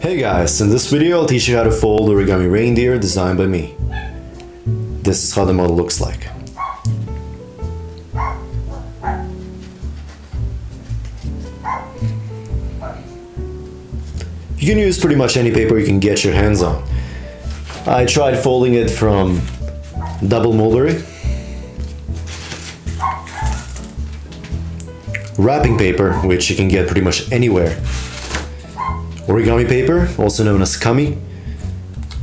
Hey guys, in this video I'll teach you how to fold origami reindeer designed by me. This is how the model looks like. You can use pretty much any paper you can get your hands on. I tried folding it from double mulberry, wrapping paper, which you can get pretty much anywhere, origami paper, also known as kami,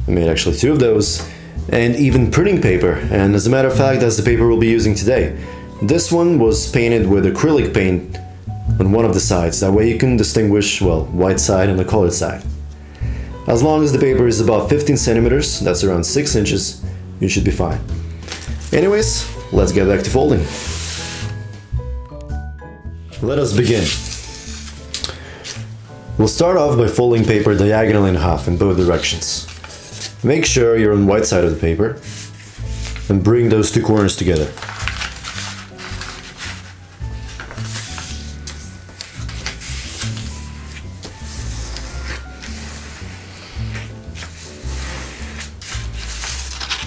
I made actually two of those, and even printing paper, and as a matter of fact that's the paper we'll be using today. This one was painted with acrylic paint on one of the sides, that way you can distinguish, well, white side and the colored side. As long as the paper is about 15 centimeters, that's around 6 inches, you should be fine. Anyways, let's get back to folding. Let us begin. We'll start off by folding paper diagonally in half in both directions. Make sure you're on the white side of the paper and bring those two corners together.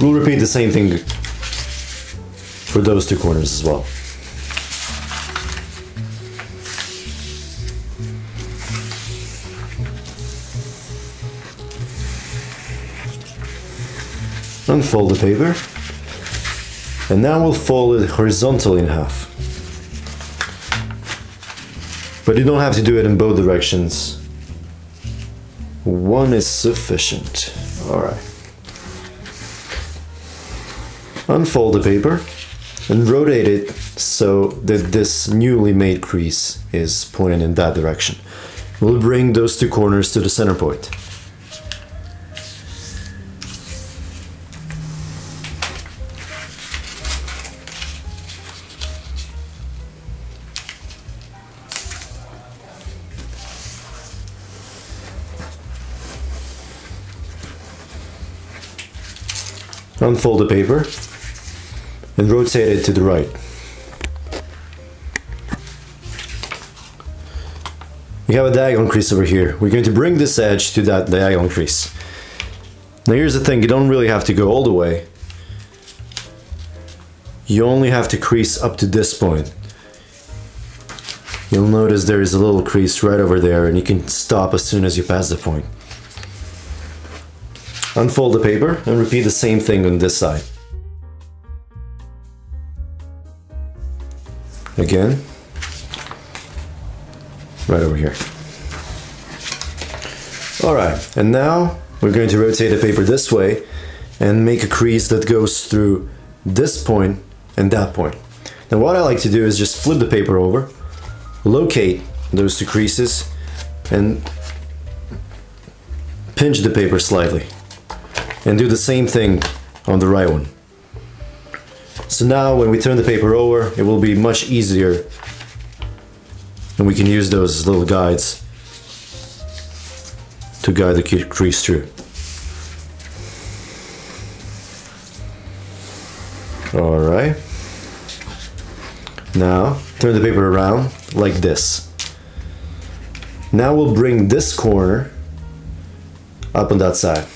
We'll repeat the same thing for those two corners as well. Unfold the paper. And now we'll fold it horizontally in half. But you don't have to do it in both directions. One is sufficient. Alright. Unfold the paper and rotate it so that this newly made crease is pointed in that direction. We'll bring those two corners to the center point. Unfold the paper and rotate it to the right. We have a diagonal crease over here. We're going to bring this edge to that diagonal crease. Now here's the thing, you don't really have to go all the way. You only have to crease up to this point. You'll notice there is a little crease right over there and you can stop as soon as you pass the point. Unfold the paper and repeat the same thing on this side. Again, right over here. All right, and now we're going to rotate the paper this way and make a crease that goes through this point and that point. Now what I like to do is just flip the paper over, locate those two creases, and pinch the paper slightly and do the same thing on the right one. So now when we turn the paper over, it will be much easier and we can use those little guides to guide the crease through. Alright. Now, turn the paper around like this. Now we'll bring this corner up on that side.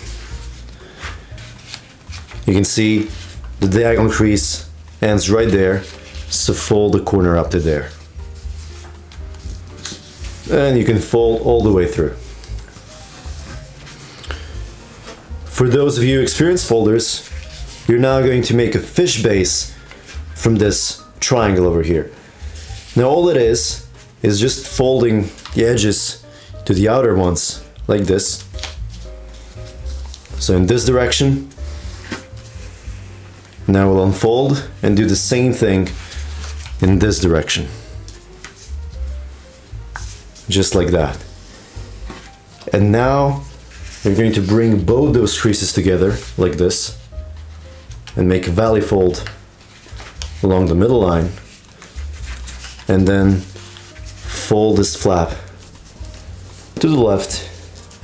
You can see the diagonal crease ends right there, so fold the corner up to there. And you can fold all the way through. For those of you experienced folders, you're now going to make a fish base from this triangle over here. Now all it is, is just folding the edges to the outer ones, like this. So in this direction, now we'll unfold and do the same thing in this direction. Just like that. And now we're going to bring both those creases together like this and make a valley fold along the middle line and then fold this flap to the left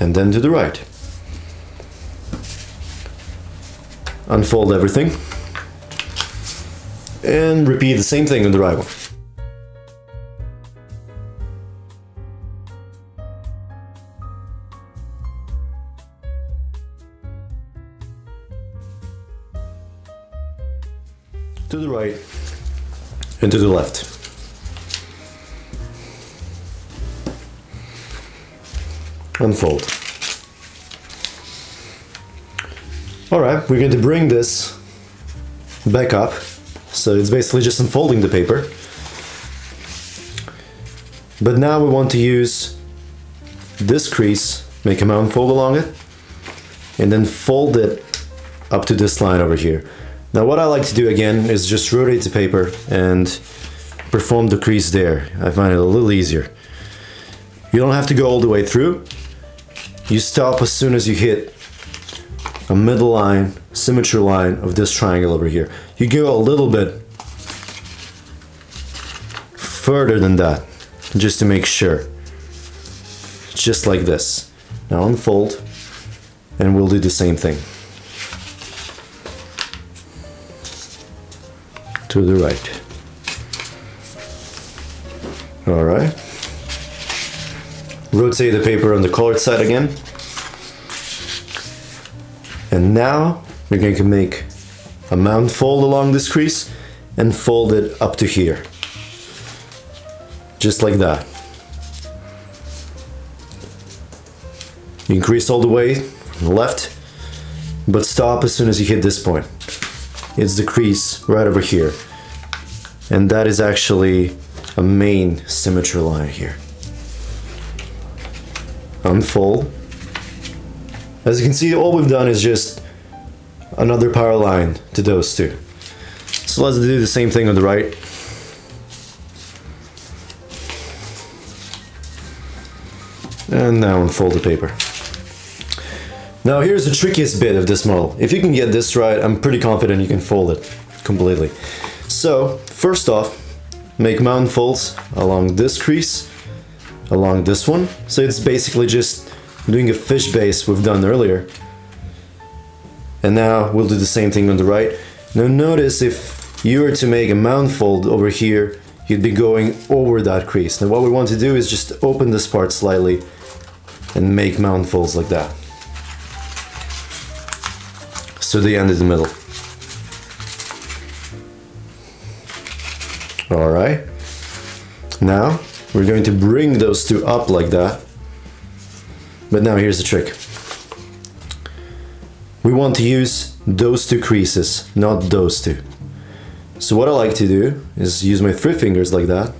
and then to the right. Unfold everything and repeat the same thing on the right one. To the right and to the left. Unfold. All right, we're going to bring this back up so it's basically just unfolding the paper. But now we want to use this crease, make a mountain fold along it, and then fold it up to this line over here. Now what I like to do again is just rotate the paper and perform the crease there. I find it a little easier. You don't have to go all the way through. You stop as soon as you hit a middle line, symmetry line of this triangle over here. You go a little bit further than that, just to make sure. Just like this. Now unfold, and we'll do the same thing. To the right. All right. Rotate the paper on the colored side again. And now we're going to make a mountain fold along this crease and fold it up to here. Just like that. Increase all the way left, but stop as soon as you hit this point. It's the crease right over here. And that is actually a main symmetry line here. Unfold as you can see, all we've done is just another power line to those two. So let's do the same thing on the right. And now unfold the paper. Now here's the trickiest bit of this model. If you can get this right, I'm pretty confident you can fold it completely. So, first off, make mountain folds along this crease, along this one. So it's basically just doing a fish base we've done earlier. And now we'll do the same thing on the right. Now notice if you were to make a mound fold over here, you'd be going over that crease. Now what we want to do is just open this part slightly and make mound folds like that. So they end in the middle. All right. Now we're going to bring those two up like that but now here's the trick. We want to use those two creases, not those two. So what I like to do is use my three fingers like that,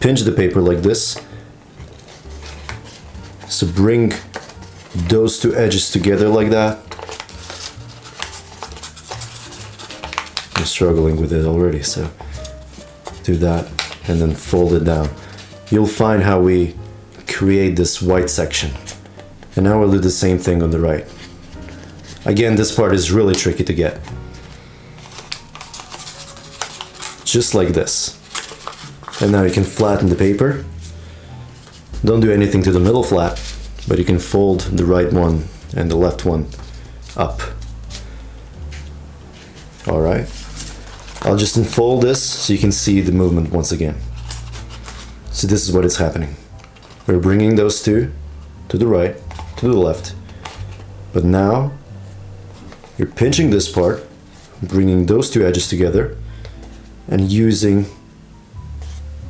pinch the paper like this, so bring those two edges together like that. I'm struggling with it already, so do that and then fold it down. You'll find how we create this white section. And now we'll do the same thing on the right. Again, this part is really tricky to get. Just like this. And now you can flatten the paper. Don't do anything to the middle flap, but you can fold the right one and the left one up. All right. I'll just unfold this so you can see the movement once again. So this is what is happening. We're bringing those two to the right, to the left. But now you're pinching this part, bringing those two edges together, and using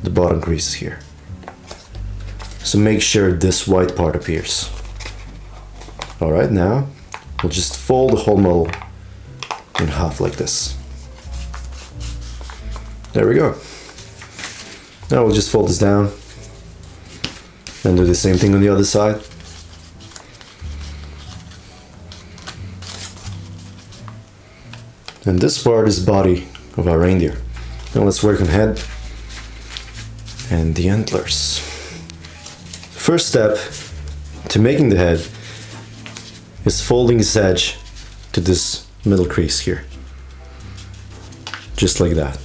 the bottom creases here. So make sure this white part appears. All right, now we'll just fold the whole model in half like this. There we go. Now we'll just fold this down and do the same thing on the other side. And this part is body of our reindeer. Now let's work on head and the antlers. First step to making the head is folding this edge to this middle crease here. Just like that.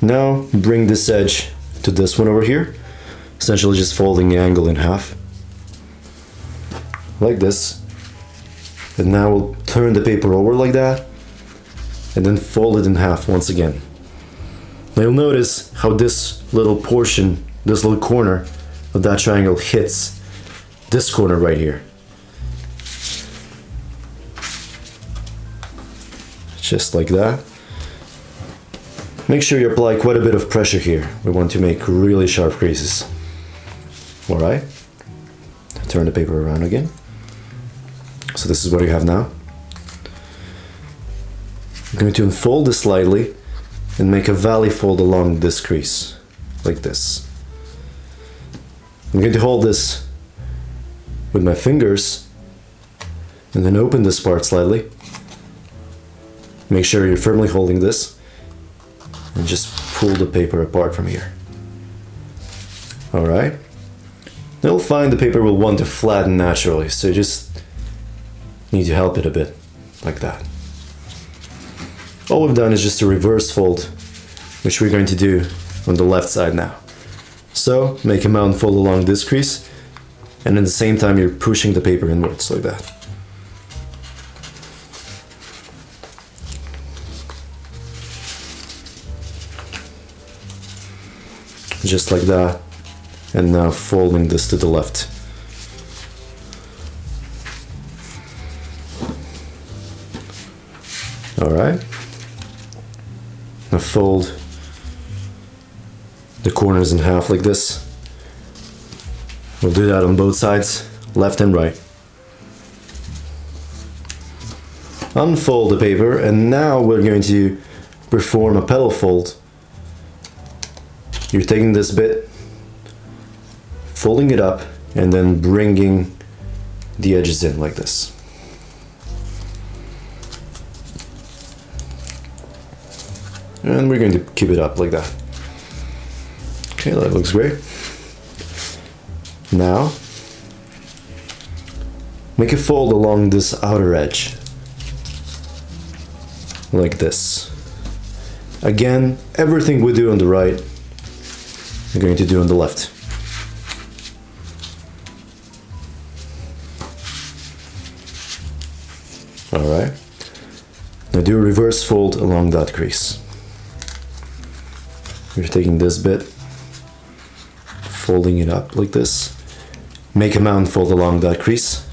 Now bring this edge to this one over here, essentially just folding the angle in half, like this. And now we'll turn the paper over like that, and then fold it in half once again. Now you'll notice how this little portion, this little corner of that triangle hits this corner right here. just like that. Make sure you apply quite a bit of pressure here. We want to make really sharp creases. All right, turn the paper around again. So this is what you have now. I'm going to unfold this slightly and make a valley fold along this crease, like this. I'm going to hold this with my fingers and then open this part slightly. Make sure you're firmly holding this and just pull the paper apart from here. Alright. You'll find the paper will want to flatten naturally, so you just need to help it a bit, like that. All we've done is just a reverse fold, which we're going to do on the left side now. So make a mountain fold along this crease, and at the same time you're pushing the paper inwards like that. Just like that. And now folding this to the left. All right. Now fold the corners in half like this. We'll do that on both sides, left and right. Unfold the paper and now we're going to perform a petal fold. You're taking this bit, folding it up and then bringing the edges in like this. And we're going to keep it up like that. Okay, that looks great. Now, make a fold along this outer edge. Like this. Again, everything we do on the right, we're going to do on the left. Alright. Now do a reverse fold along that crease. You're taking this bit, folding it up like this. Make a mountain fold along that crease.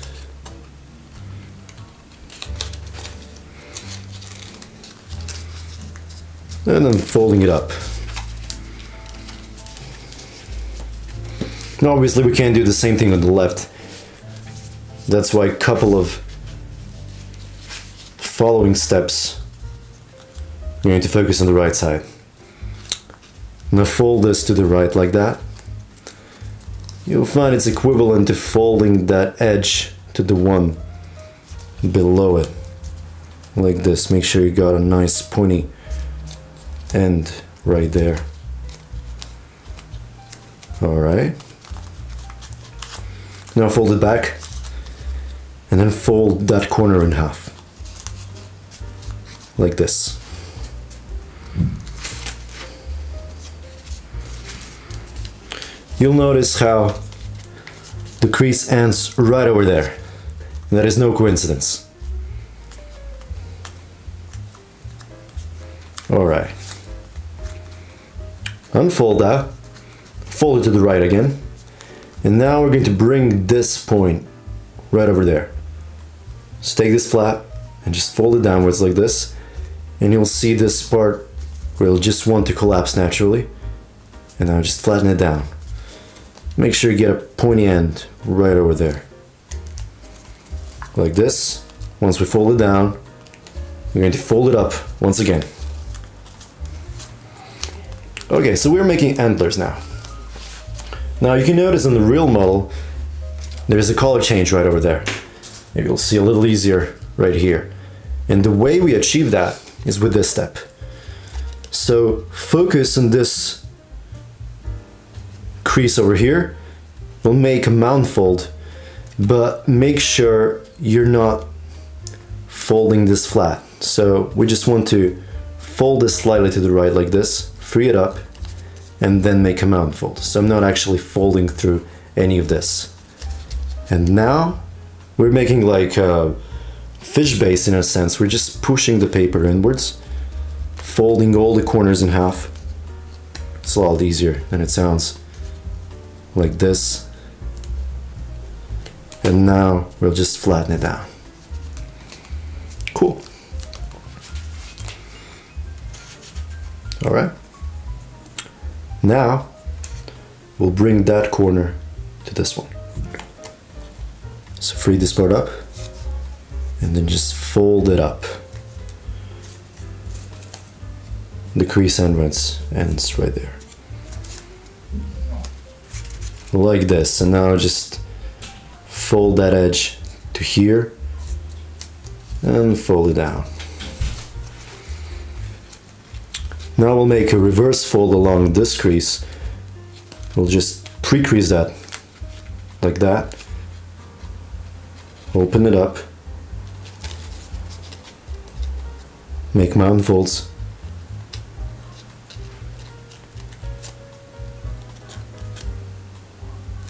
And then folding it up. Now obviously we can't do the same thing on the left. That's why a couple of following steps we're to focus on the right side. Gonna fold this to the right like that. You'll find it's equivalent to folding that edge to the one below it. Like this. Make sure you got a nice pointy end right there. Alright. Now fold it back and then fold that corner in half. Like this. You'll notice how the crease ends right over there. And that is no coincidence. Alright. Unfold that. Fold it to the right again. And now we're going to bring this point right over there. So take this flap and just fold it downwards like this. And you'll see this part where it'll just want to collapse naturally. And now just flatten it down. Make sure you get a pointy end right over there. Like this. Once we fold it down, we're going to fold it up once again. Okay, so we're making antlers now. Now you can notice in the real model, there's a color change right over there. Maybe you'll see a little easier right here. And the way we achieve that is with this step. So focus on this crease over here. We'll make a mountain fold, but make sure you're not folding this flat. So we just want to fold this slightly to the right like this, free it up, and then make a mountain fold. So I'm not actually folding through any of this. And now we're making like a fish base in a sense. We're just pushing the paper inwards, folding all the corners in half. It's a lot easier than it sounds. Like this. And now we'll just flatten it down. Cool. All right. Now we'll bring that corner to this one. So free this part up and then just fold it up. The crease entrance ends right there. Like this. And now just fold that edge to here and fold it down. Now we'll make a reverse fold along this crease. We'll just pre-crease that like that. Open it up. Make mountain folds.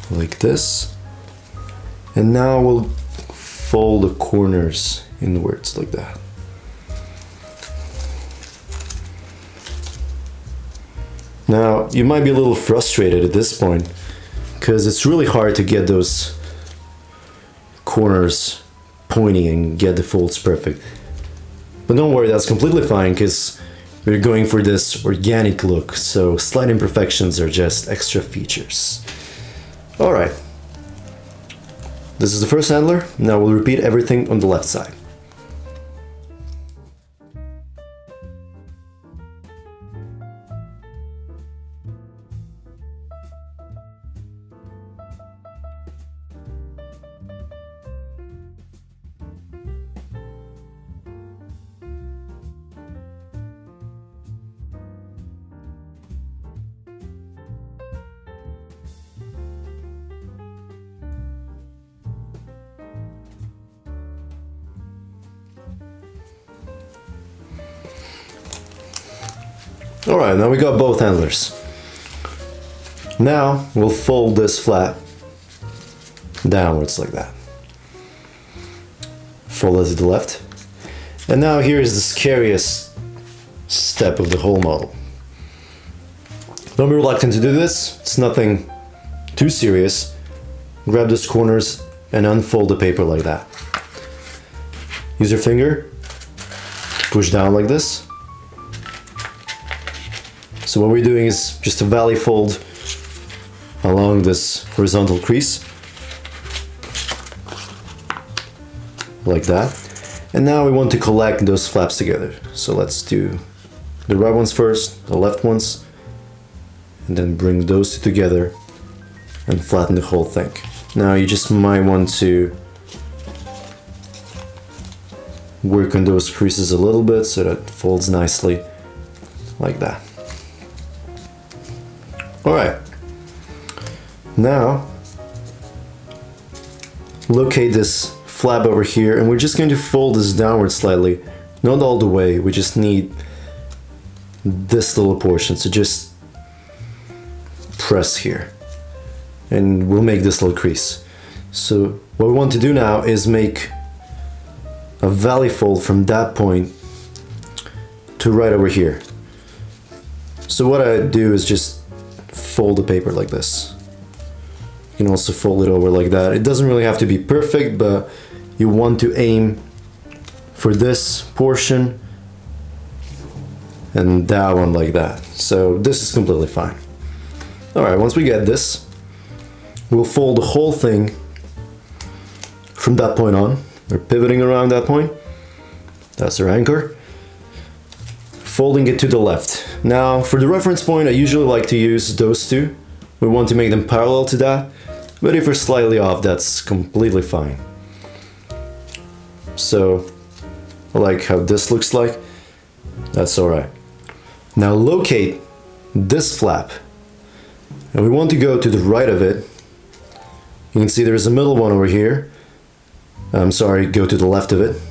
Like this. And now we'll fold the corners inwards like that. Now, you might be a little frustrated at this point because it's really hard to get those corners pointing and get the folds perfect. But don't worry, that's completely fine because we're going for this organic look, so slight imperfections are just extra features. Alright, this is the first antler, now we'll repeat everything on the left side. All right, now we got both antlers. Now we'll fold this flat downwards like that. Fold it to the left. And now here's the scariest step of the whole model. Don't be reluctant to do this, it's nothing too serious. Grab those corners and unfold the paper like that. Use your finger, push down like this, so what we're doing is just a valley fold along this horizontal crease. Like that. And now we want to collect those flaps together. So let's do the right ones first, the left ones, and then bring those two together and flatten the whole thing. Now you just might want to work on those creases a little bit so that it folds nicely like that. All right. Now, locate this flap over here and we're just going to fold this downward slightly. Not all the way, we just need this little portion. So just press here and we'll make this little crease. So what we want to do now is make a valley fold from that point to right over here. So what I do is just fold the paper like this. You can also fold it over like that. It doesn't really have to be perfect, but you want to aim for this portion and that one like that. So this is completely fine. All right, once we get this, we'll fold the whole thing from that point on. We're pivoting around that point. That's our anchor folding it to the left. Now, for the reference point, I usually like to use those two. We want to make them parallel to that, but if we're slightly off, that's completely fine. So, I like how this looks like. That's alright. Now locate this flap. And we want to go to the right of it. You can see there's a middle one over here. I'm sorry, go to the left of it.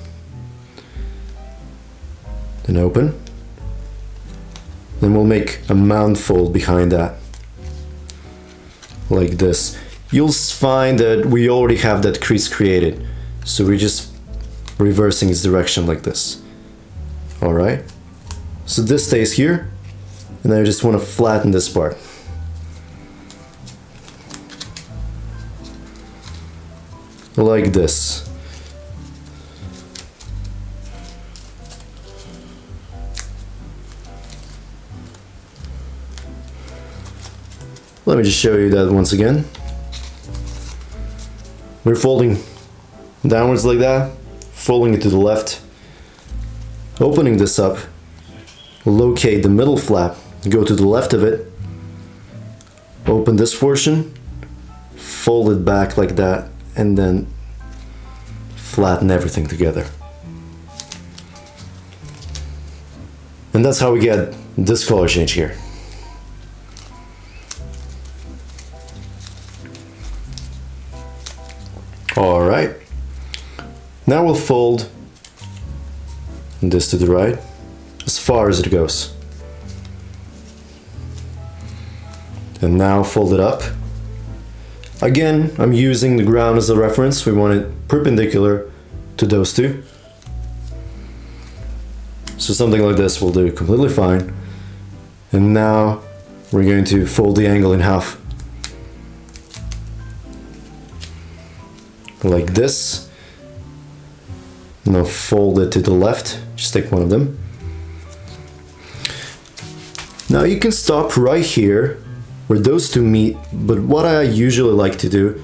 Then open. Then we'll make a mount fold behind that. Like this. You'll find that we already have that crease created. So we're just reversing its direction like this. Alright? So this stays here. And I just want to flatten this part. Like this. Let me just show you that once again. We're folding downwards like that, folding it to the left, opening this up, locate the middle flap, go to the left of it, open this portion, fold it back like that, and then flatten everything together. And that's how we get this color change here. Now we'll fold this to the right as far as it goes. And now fold it up. Again, I'm using the ground as a reference. We want it perpendicular to those two. So something like this will do completely fine. And now we're going to fold the angle in half. Like this. Now fold it to the left, just take one of them. Now you can stop right here where those two meet, but what I usually like to do,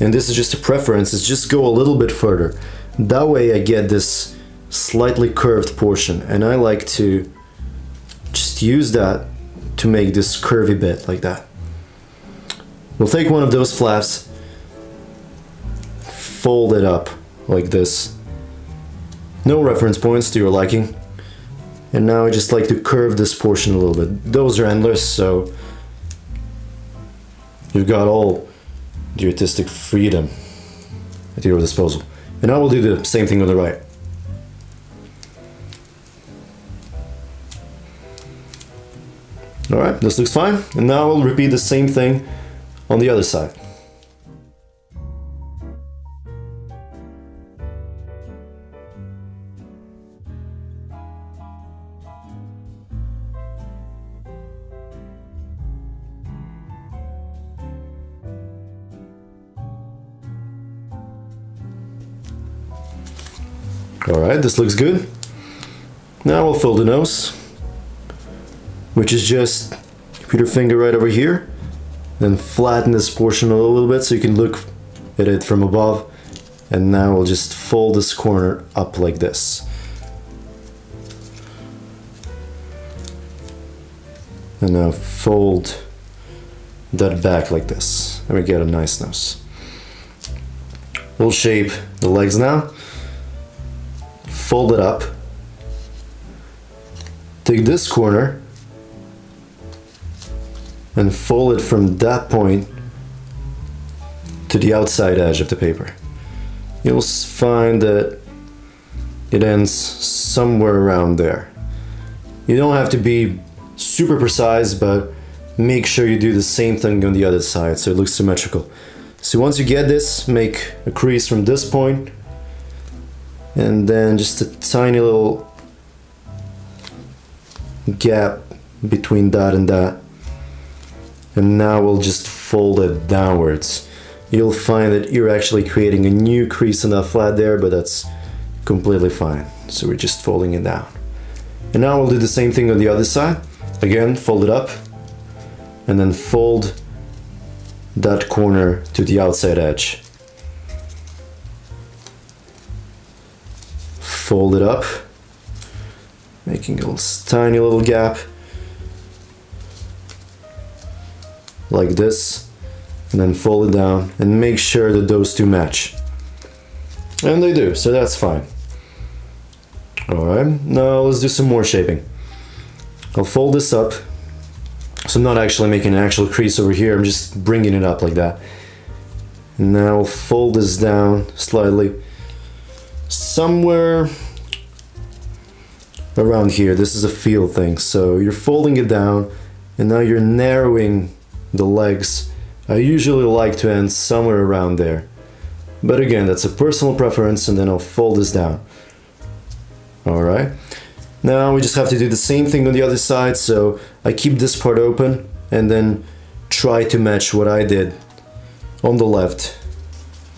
and this is just a preference, is just go a little bit further. That way I get this slightly curved portion, and I like to just use that to make this curvy bit like that. We'll take one of those flaps, fold it up like this. No reference points to your liking. And now I just like to curve this portion a little bit. Those are endless, so You've got all the artistic freedom at your disposal. And I will do the same thing on the right. Alright, this looks fine. And now I'll repeat the same thing on the other side. Alright, this looks good. Now we'll fill the nose, which is just put your finger right over here, then flatten this portion a little bit so you can look at it from above. And now we'll just fold this corner up like this. And now fold that back like this. And we get a nice nose. We'll shape the legs now fold it up, take this corner and fold it from that point to the outside edge of the paper. You'll find that it ends somewhere around there. You don't have to be super precise, but make sure you do the same thing on the other side so it looks symmetrical. So once you get this, make a crease from this point and then just a tiny little gap between that and that. And now we'll just fold it downwards. You'll find that you're actually creating a new crease in that flat there but that's completely fine. So we're just folding it down. And now we'll do the same thing on the other side. Again fold it up. And then fold that corner to the outside edge fold it up, making a tiny little gap like this, and then fold it down and make sure that those two match. And they do, so that's fine. Alright, now let's do some more shaping. I'll fold this up. So I'm not actually making an actual crease over here, I'm just bringing it up like that. And now fold this down slightly somewhere around here. This is a feel thing. So you're folding it down and now you're narrowing the legs. I usually like to end somewhere around there. But again, that's a personal preference and then I'll fold this down. Alright. Now we just have to do the same thing on the other side. So I keep this part open and then try to match what I did on the left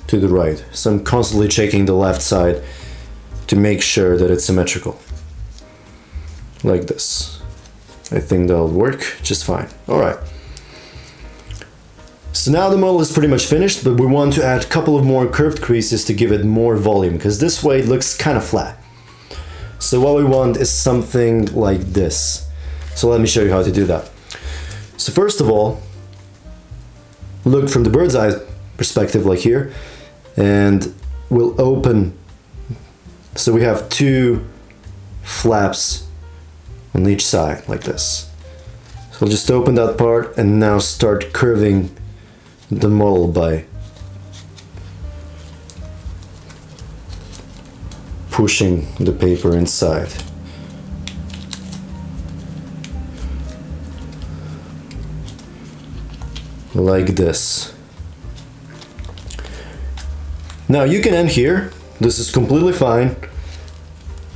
to the right. So I'm constantly checking the left side to make sure that it's symmetrical. Like this. I think that'll work just fine. All right. So now the model is pretty much finished, but we want to add a couple of more curved creases to give it more volume, because this way it looks kind of flat. So what we want is something like this. So let me show you how to do that. So first of all, look from the bird's eye perspective like here, and we'll open, so we have two flaps on each side like this. So I'll just open that part and now start curving the model by pushing the paper inside. Like this. Now you can end here, this is completely fine.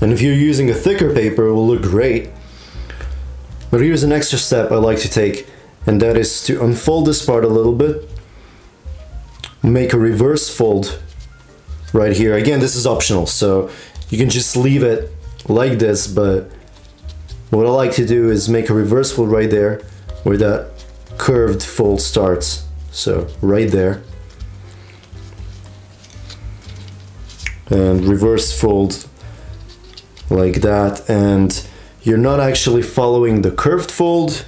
And if you're using a thicker paper, it will look great. But here's an extra step I like to take, and that is to unfold this part a little bit, make a reverse fold right here. Again, this is optional, so you can just leave it like this, but what I like to do is make a reverse fold right there, where that curved fold starts. So right there. And reverse fold like that and you're not actually following the curved fold.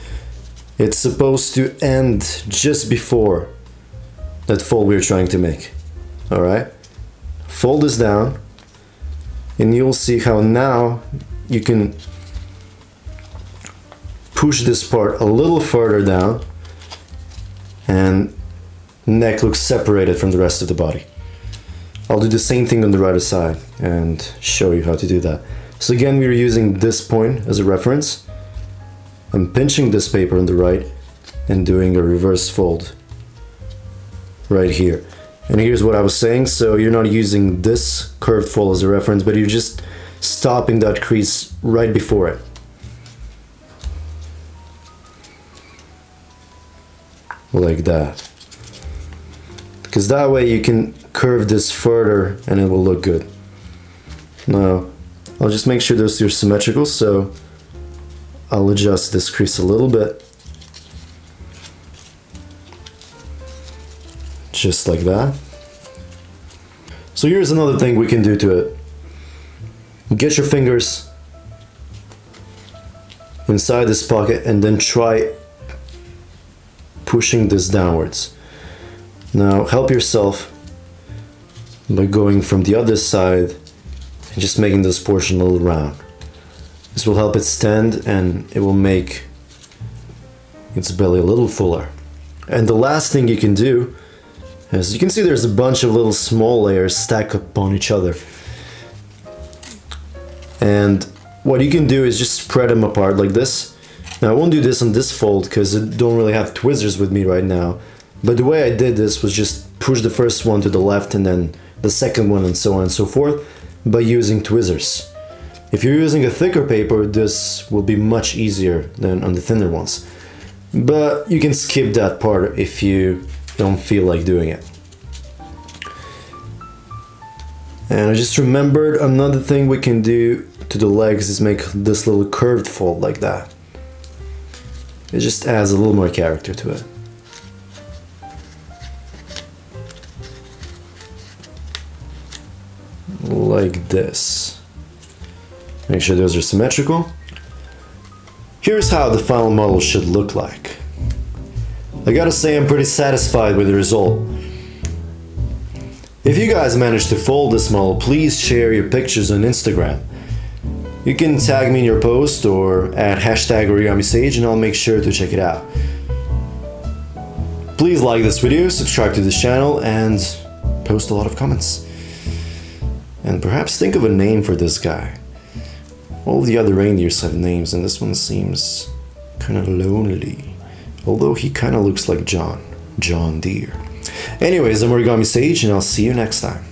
It's supposed to end just before that fold we're trying to make all right? Fold this down and you'll see how now you can push this part a little further down and neck looks separated from the rest of the body I'll do the same thing on the right side and show you how to do that so again, we're using this point as a reference. I'm pinching this paper on the right and doing a reverse fold right here. And here's what I was saying. So you're not using this curved fold as a reference, but you're just stopping that crease right before it. Like that. Because that way you can curve this further and it will look good. Now, I'll just make sure those are symmetrical, so I'll adjust this crease a little bit. Just like that. So here's another thing we can do to it. Get your fingers inside this pocket and then try pushing this downwards. Now help yourself by going from the other side and just making this portion a little round. This will help it stand and it will make its belly a little fuller. And the last thing you can do is you can see there's a bunch of little small layers stacked upon each other. And what you can do is just spread them apart like this. Now I won't do this on this fold because I don't really have tweezers with me right now. But the way I did this was just push the first one to the left and then the second one and so on and so forth by using tweezers. If you're using a thicker paper, this will be much easier than on the thinner ones. But you can skip that part if you don't feel like doing it. And I just remembered another thing we can do to the legs is make this little curved fold like that. It just adds a little more character to it. Like this. Make sure those are symmetrical. Here's how the final model should look like. I gotta say I'm pretty satisfied with the result. If you guys managed to fold this model, please share your pictures on Instagram. You can tag me in your post or add hashtag origami and I'll make sure to check it out. Please like this video, subscribe to this channel, and post a lot of comments. And perhaps think of a name for this guy. All the other reindeers have names, and this one seems kind of lonely. Although he kind of looks like John. John Deere. Anyways, I'm Origami Sage, and I'll see you next time.